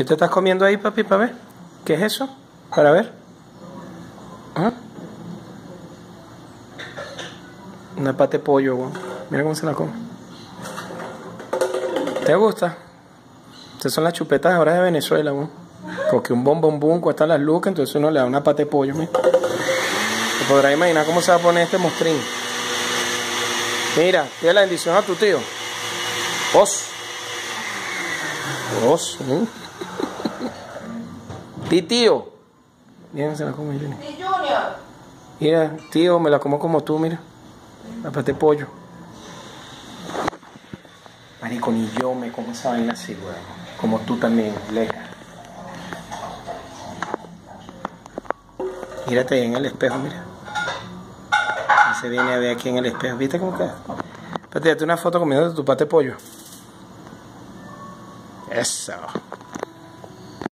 ¿Qué te estás comiendo ahí, papi, para ver? ¿Qué es eso? Para ver. ¿Ah? Una pate de pollo, weón. Mira cómo se la come. ¿Te gusta? Estas son las chupetas ahora de Venezuela, weón. Porque un bombón cuesta las lucas, entonces uno le da una pate de pollo, mira. Te podrás imaginar cómo se va a poner este mostrín. Mira, pide la bendición a tu tío. Os. Os. ¿eh? Ti, tío. Mira, se la come Junior. Mira, tío, me la como como tú, mira. La de pollo. Marico, ni yo me como esa vaina así, weón. Como tú también, leca. Mírate ahí en el espejo, mira. Se viene a ver aquí en el espejo. ¿Viste cómo queda? Espérate, date una foto comiendo tu pate de pollo. Eso.